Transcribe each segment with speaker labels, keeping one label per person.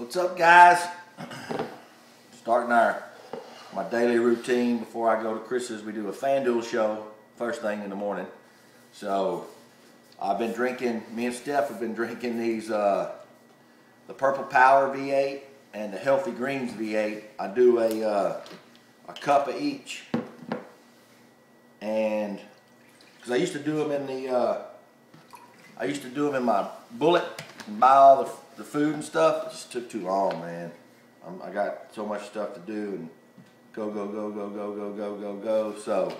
Speaker 1: What's up, guys? Starting our my daily routine before I go to Chris's. We do a FanDuel show first thing in the morning. So I've been drinking. Me and Steph have been drinking these uh, the Purple Power V8 and the Healthy Greens V8. I do a uh, a cup of each, and because I used to do them in the uh, I used to do them in my bullet and buy all the, the food and stuff. It just took too long, man. I got so much stuff to do and go, go, go, go, go, go, go, go, go. So,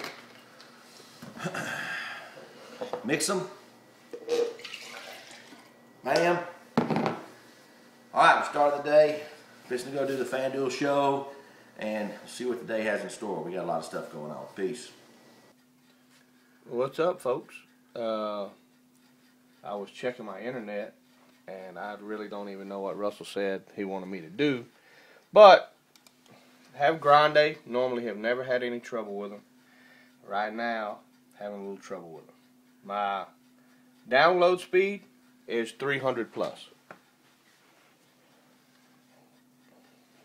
Speaker 1: mix them. Bam. All right, we started the day. Fixing to go do the FanDuel show and see what the day has in store. We got a lot of stuff going on. Peace.
Speaker 2: What's up, folks? Uh, I was checking my internet, and I really don't even know what Russell said he wanted me to do. But have Grande. Normally, have never had any trouble with them. Right now, having a little trouble with them. My download speed is 300 plus.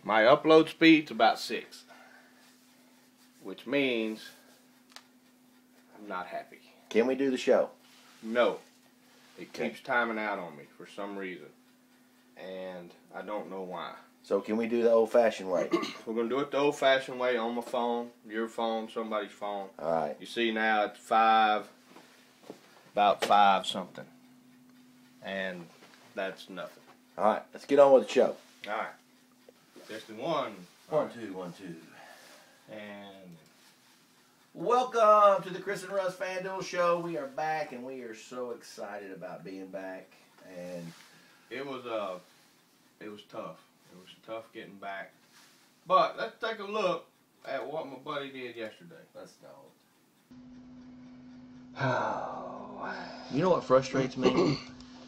Speaker 2: My upload speed's about six, which means I'm not happy.
Speaker 1: Can we do the show?
Speaker 2: No. It
Speaker 1: Okay.
Speaker 2: keeps timing out on me for some reason. And I don't know why.
Speaker 1: So can we do the old-fashioned way?
Speaker 2: We're going to do it the old fashioned way on my phone, your phone, somebody's phone.
Speaker 1: All right.
Speaker 2: You see now it's five, about five something. And that's nothing.
Speaker 1: All right. Let's get on with the show.
Speaker 2: All right. Testing one.
Speaker 1: One, two, one, two.
Speaker 2: And
Speaker 1: Welcome to the Chris and Russ FanDuel Show. We are back, and we are so excited about being back. And
Speaker 2: it was uh, it was tough. It was tough getting back. But let's take a look at what my buddy did yesterday.
Speaker 1: let's go. you know what frustrates me?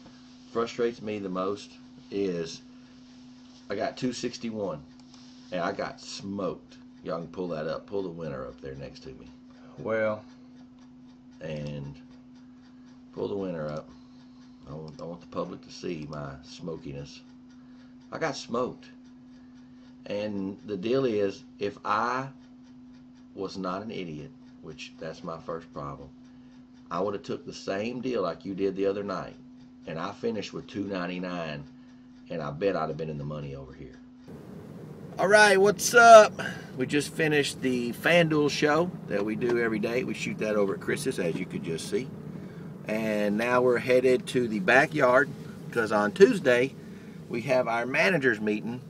Speaker 1: frustrates me the most is I got 261, and I got smoked. Y'all can pull that up. Pull the winner up there next to me,
Speaker 2: Well,
Speaker 1: and pull the winner up. I want, I want the public to see my smokiness. I got smoked. And the deal is, if I was not an idiot, which that's my first problem, I would have took the same deal like you did the other night, and I finished with 299, and I bet I'd have been in the money over here. All right, what's up? We just finished the FanDuel show that we do every day. We shoot that over at Chris's, as you could just see. And now we're headed to the backyard because on Tuesday we have our managers meeting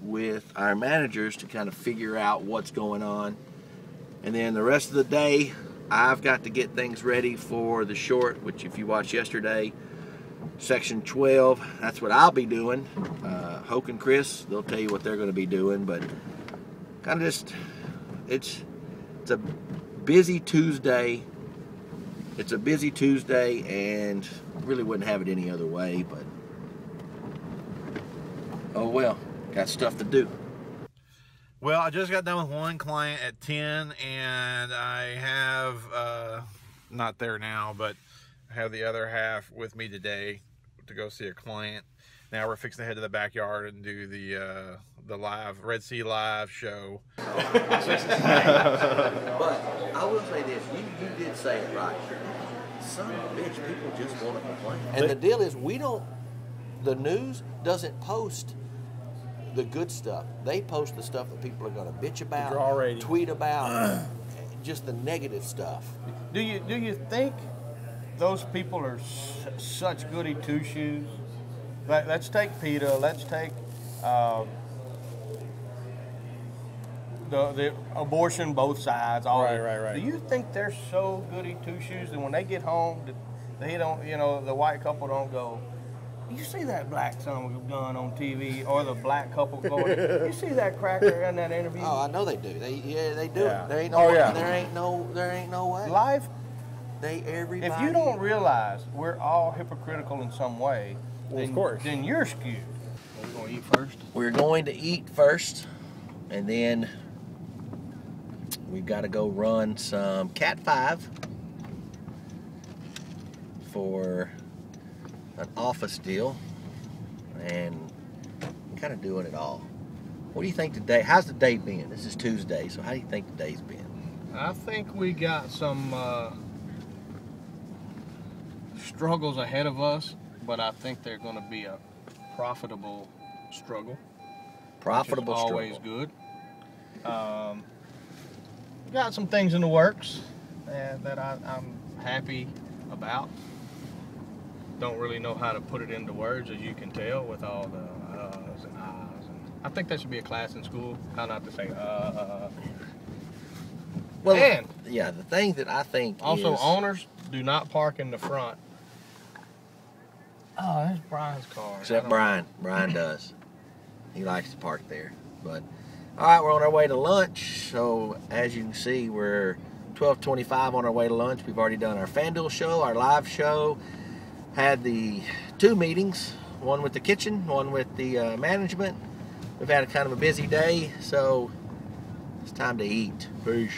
Speaker 1: with our managers to kind of figure out what's going on. And then the rest of the day, I've got to get things ready for the short, which if you watched yesterday, section 12, that's what I'll be doing. Uh, Hoke and Chris, they'll tell you what they're going to be doing, but kind of just, it's, it's a busy Tuesday. It's a busy Tuesday and really wouldn't have it any other way, but oh well, got stuff to do.
Speaker 3: Well, I just got done with one client at 10, and I have, uh, not there now, but have the other half with me today to go see a client. Now we're fixing to head to the backyard and do the uh, the live Red C Live show.
Speaker 1: But I will say this: you, you did say it right. Son of a bitch, people just want to complain. And the deal is, we don't. The news doesn't post the good stuff. They post the stuff that people are going to bitch about, tweet about, just the negative stuff.
Speaker 2: do you do you think those people are s- such goody two shoes? Like, let's take PETA. Let's take uh, the the abortion, both sides. All
Speaker 3: Right,
Speaker 2: that.
Speaker 3: right, right.
Speaker 2: Do you think they're so goody two shoes that when they get home, they don't, you know, the white couple don't go. You see that black son of a gun on TV, or the black couple going. you see that cracker in that interview?
Speaker 1: Oh, I know they do. They yeah, they do.
Speaker 3: Yeah.
Speaker 1: There ain't no.
Speaker 3: Oh, yeah.
Speaker 1: There ain't no. There ain't no way.
Speaker 2: Life
Speaker 1: They everybody.
Speaker 2: If you don't realize we're all hypocritical in some way,
Speaker 3: Well, of
Speaker 2: then,
Speaker 3: course.
Speaker 2: then you're skewed. We're going to eat first.
Speaker 1: We're going to eat first, and then we've got to go run some Cat 5 for an office deal and kind of doing it all. What do you think today? How's the day been? This is Tuesday, so how do you think the day's been?
Speaker 2: I think we got some uh, struggles ahead of us, but I think they're going to be a profitable struggle.
Speaker 1: Profitable
Speaker 2: is always
Speaker 1: struggle.
Speaker 2: good. Um, got some things in the works uh, that I, I'm happy about. Don't really know how to put it into words, as you can tell, with all the uhs and ahs. And I think that should be a class in school how not to say uh. uh.
Speaker 1: Well,
Speaker 2: And-
Speaker 1: yeah, the thing that I think
Speaker 2: Also,
Speaker 1: is,
Speaker 2: owners do not park in the front. Oh, that's Brian's car.
Speaker 1: Except Brian. Brian does. He likes to park there. But all right, we're on our way to lunch. So as you can see, we're 12:25 on our way to lunch. We've already done our FanDuel show, our live show. Had the two meetings, one with the kitchen, one with the uh, management. We've had a kind of a busy day, so it's time to eat. Peace.